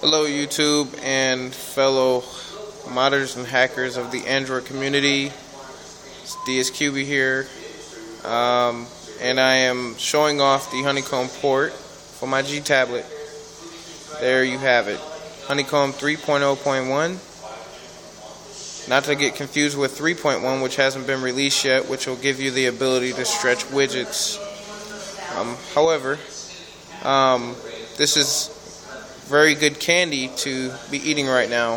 Hello YouTube and fellow modders and hackers of the Android community. It's diazkyubi here. Um, and I am showing off the Honeycomb port for my G tablet. There you have it. Honeycomb 3.0.1. Not to get confused with 3.1 which hasn't been released yet, which will give you the ability to stretch widgets. Um, however, um, this is very good candy to be eating right now.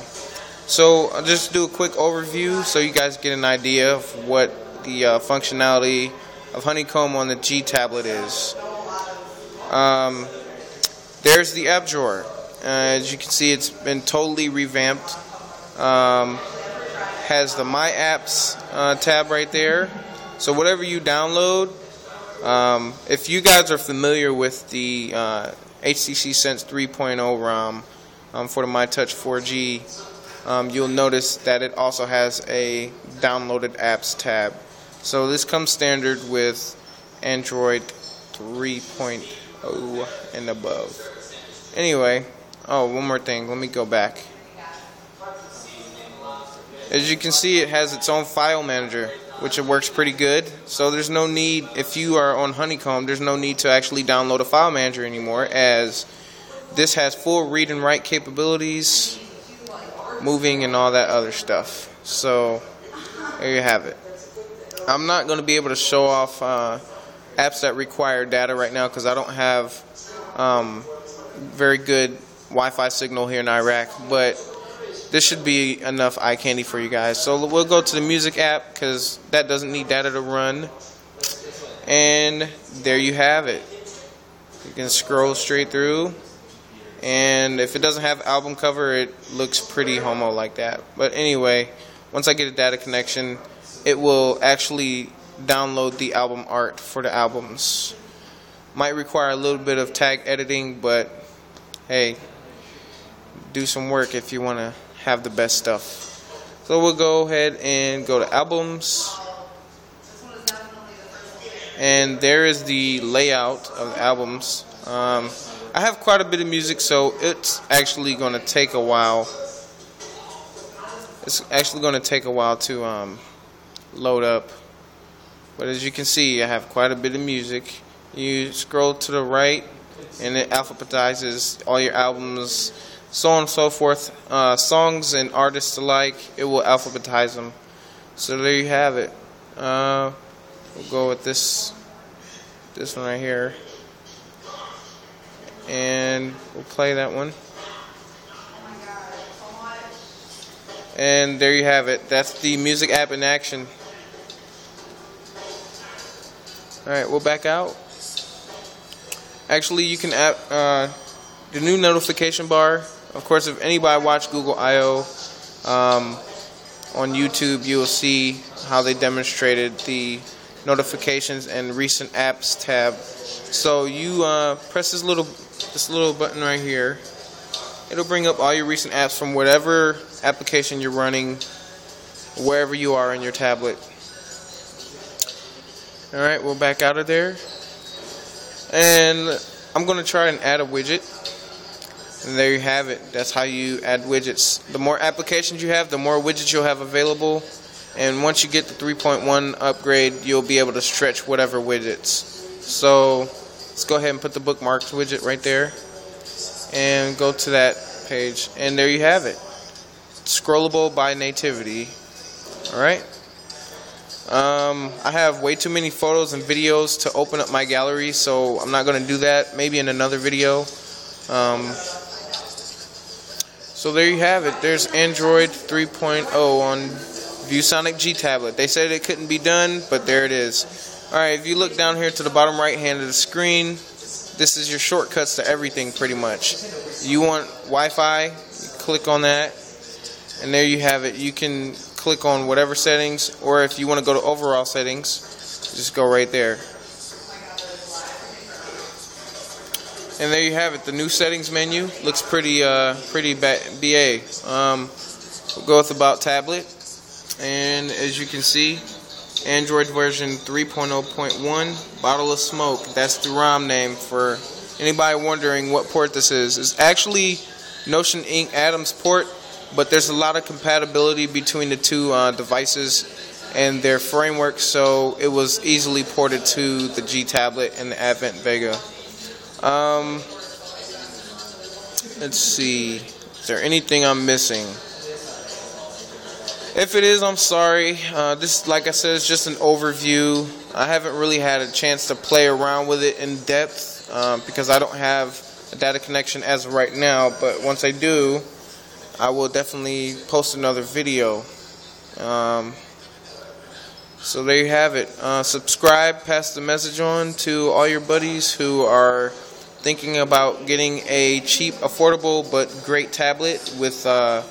So I'll just do a quick overview so you guys get an idea of what the uh, functionality of Honeycomb on the G tablet is. Um, there's the app drawer. Uh, as you can see, it's been totally revamped. Um, has the My Apps uh, tab right there. So whatever you download, um, if you guys are familiar with the uh, HTC Sense 3.0 ROM um, for the MyTouch 4G, um, you'll notice that it also has a downloaded apps tab. So this comes standard with Android 3.0 and above. Anyway, oh, one more thing. Let me go back. As you can see, it has its own file manager, which it works pretty good. So there's no need, if you are on Honeycomb, there's no need to actually download a file manager anymore, as this has full read and write capabilities, moving and all that other stuff. So there you have it. I'm not going to be able to show off uh, apps that require data right now because I don't have um, very good Wi-Fi signal here in Iraq, but this should be enough eye candy for you guys. So we'll go to the music app because that doesn't need data to run. And there you have it. You can scroll straight through. And if it doesn't have album cover, it looks pretty homo like that. But anyway, once I get a data connection, it will actually download the album art for the albums. Might require a little bit of tag editing, but hey, do some work if you want to have the best stuff. So we'll go ahead and go to albums. And there is the layout of albums. Um, I have quite a bit of music, so it's actually going to take a while. It's actually going to take a while to um, load up. But as you can see, I have quite a bit of music. You scroll to the right, and it alphabetizes all your albums so on and so forth. Uh, songs and artists alike, it will alphabetize them. So there you have it. Uh, we'll go with this, this one right here, and we'll play that one. And there you have it. That's the music app in action. Alright, we'll back out. Actually, you can app uh, the new notification bar of course, if anybody watched Google I/O um, on YouTube, you will see how they demonstrated the notifications and recent apps tab. So you uh, press this little this little button right here. It'll bring up all your recent apps from whatever application you're running, wherever you are in your tablet. All right, we'll back out of there, and I'm going to try and add a widget. And there you have it. That's how you add widgets. The more applications you have, the more widgets you'll have available. And once you get the 3.1 upgrade, you'll be able to stretch whatever widgets. So let's go ahead and put the bookmarks widget right there. And go to that page. And there you have it. Scrollable by nativity. Alright. Um, I have way too many photos and videos to open up my gallery, so I'm not going to do that. Maybe in another video. Um, so there you have it. There's Android 3.0 on ViewSonic G tablet. They said it couldn't be done, but there it is. Alright, if you look down here to the bottom right hand of the screen, this is your shortcuts to everything pretty much. You want Wi-Fi, click on that, and there you have it. You can click on whatever settings, or if you want to go to overall settings, just go right there. And there you have it. The new settings menu looks pretty, uh, pretty BA. Um, we'll go with about tablet. And as you can see, Android version 3.0.1, Bottle of Smoke. That's the ROM name for anybody wondering what port this is. It's actually Notion Ink Adam's port, but there's a lot of compatibility between the two uh, devices and their framework, so it was easily ported to the G tablet and the Advent Vega. Um, let's see. Is there anything I'm missing? If it is, I'm sorry. Uh, this, like I said, is just an overview. I haven't really had a chance to play around with it in depth um, because I don't have a data connection as of right now. But once I do, I will definitely post another video. Um, so there you have it. Uh, subscribe, pass the message on to all your buddies who are thinking about getting a cheap, affordable, but great tablet with. Uh,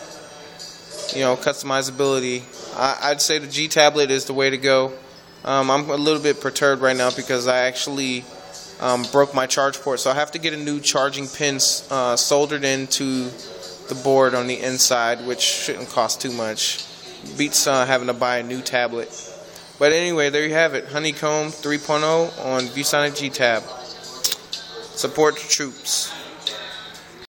you know, customizability. I, would say the G tablet is the way to go. Um, I'm a little bit perturbed right now because I actually um, broke my charge port, so I have to get a new charging pin uh, soldered into the board on the inside, which shouldn't cost too much. Beats uh, having to buy a new tablet. But anyway, there you have it. Honeycomb 3.0 on ViewSonic G Tab. Support troops.